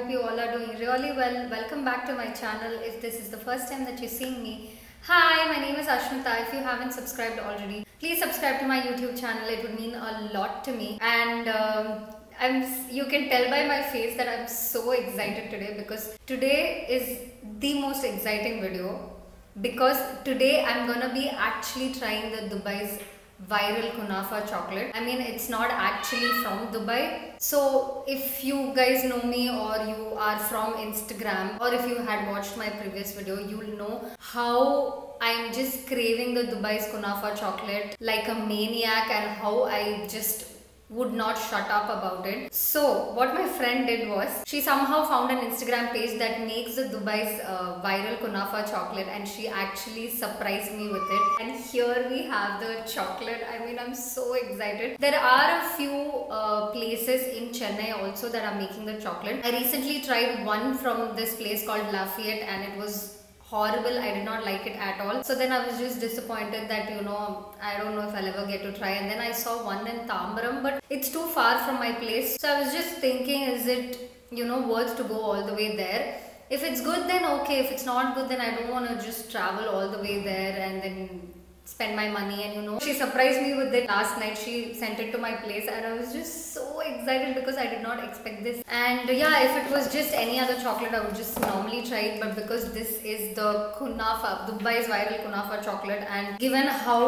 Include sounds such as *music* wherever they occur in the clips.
hope you all are doing really well. Welcome back to my channel. If this is the first time that you're seeing me, hi, my name is Asmitha. If you haven't subscribed already, please subscribe to my YouTube channel. It would mean a lot to me. And um, I'm you can tell by my face that I'm so excited today because today is the most exciting video because today I'm gonna be actually trying the Dubai's viral kunafa chocolate. I mean, it's not actually from Dubai. So, if you guys know me or you are from Instagram or if you had watched my previous video, you'll know how I'm just craving the Dubai's kunafa chocolate like a maniac and how I just would not shut up about it. So what my friend did was she somehow found an Instagram page that makes the Dubai's uh, viral kunafa chocolate and she actually surprised me with it. And here we have the chocolate. I mean I'm so excited. There are a few uh, places in Chennai also that are making the chocolate. I recently tried one from this place called Lafayette and it was horrible. I did not like it at all. So then i was just disappointed that you know i don't know if i'll ever get to try. And then i saw one in tambaram but it's too far from my place. So i was just thinking is it you know worth to go all the way there? If it's good then okay. If it's not good then i don't want to just travel all the way there and then spend my money and you know she surprised me with it last night she sent it to my place and I was just so excited because I did not expect this and yeah if it was just any other chocolate I would just normally try it but because this is the kunafa Dubai's viral kunafa chocolate and given how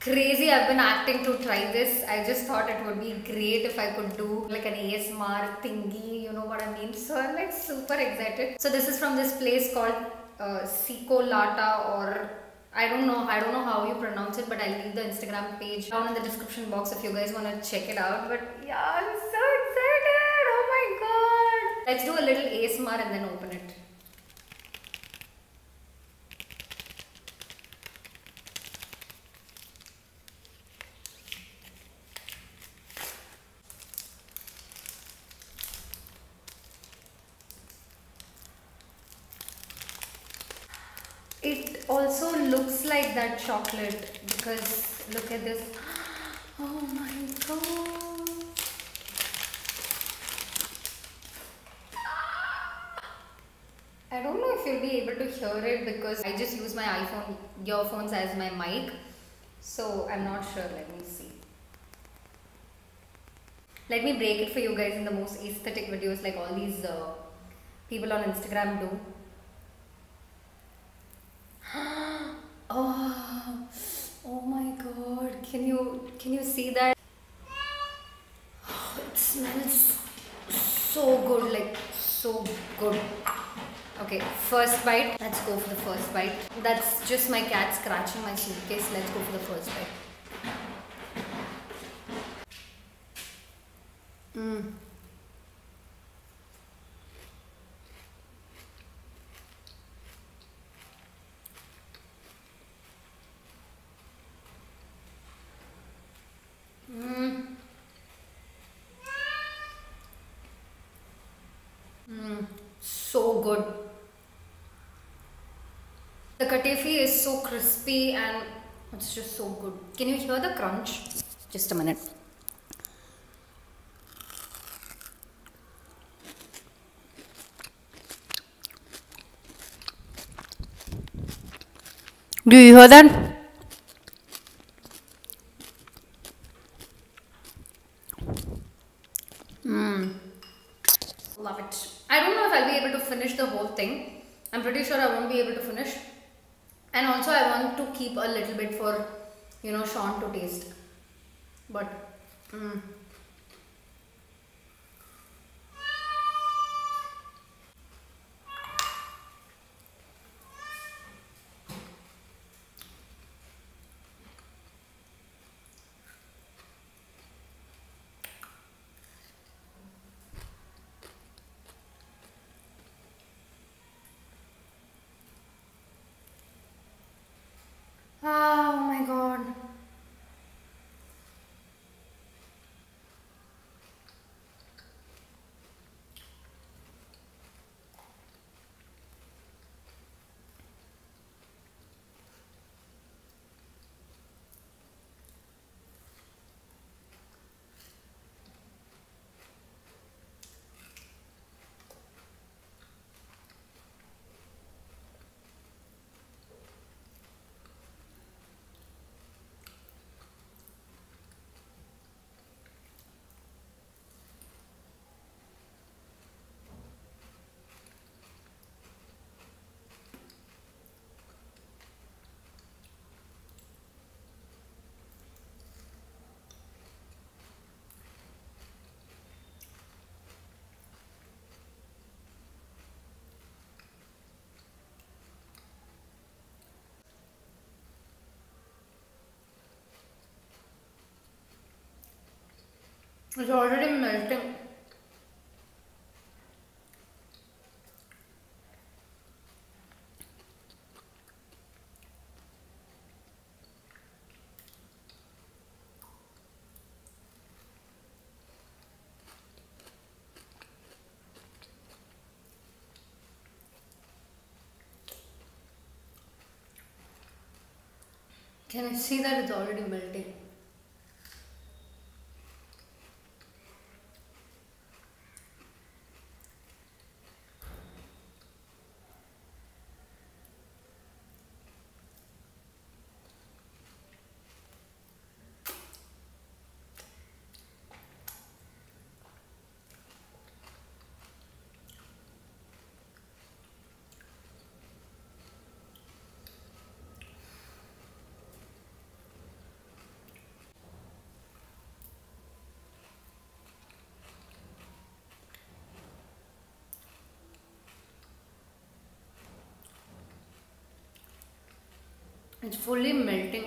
crazy I've been acting to try this. I just thought it would be great if I could do like an ASMR thingy, you know what I mean? So I'm like super excited. So this is from this place called uh, Lata or I don't know, I don't know how you pronounce it, but I'll leave the Instagram page down in the description box if you guys want to check it out. But yeah, I'm so excited! Oh my god! Let's do a little ASMR and then open it. It also looks like that chocolate because look at this. *gasps* Oh my god. I don't know if you'll be able to hear it because I just use my iPhone earphones as my mic. So I'm not sure. Let me see. Let me break it for you guys in the most aesthetic videos like all these uh, people on Instagram do. *gasps* oh, oh my god. Can you can you see that? *sighs* it smells so good, like so good. Okay, first bite. Let's go for the first bite. That's just my cat scratching my suitcase. Let's go for the first bite. Mm. Mm. Mm. Good. The kataifi is so crispy and it's just so good. Can you hear the crunch? Just a minute. Do you hear that? Mmm. Love it. I don't know if I'll be able to finish the whole thing. I'm pretty sure I won't be able to finish. And also I want to keep a little bit for, you know, Sean to taste. But, mm. Oh my god. It's already melting. Can I see that it's already melting? Fully melting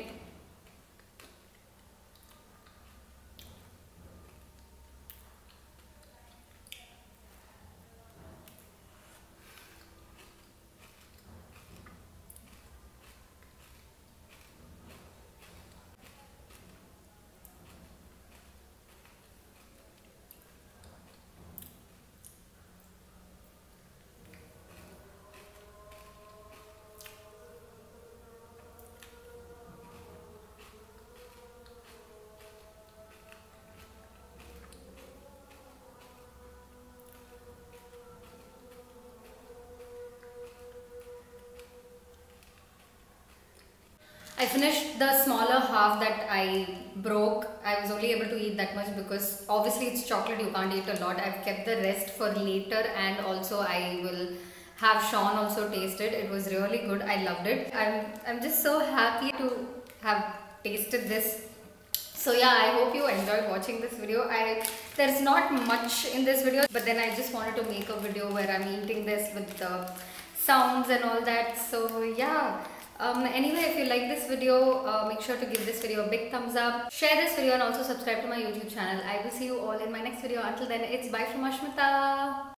I finished the smaller half that I broke. I was only able to eat that much because obviously it's chocolate, you can't eat a lot. I've kept the rest for later and also I will have Sean also taste it. It was really good. I loved it. I'm, I'm just so happy to have tasted this. So yeah, I hope you enjoyed watching this video. I There's not much in this video but then I just wanted to make a video where I'm eating this with the sounds and all that. So yeah. Um, anyway, if you like this video, uh, make sure to give this video a big thumbs up. Share this video and also subscribe to my YouTube channel. I will see you all in my next video. Until then, it's bye from Asmitha.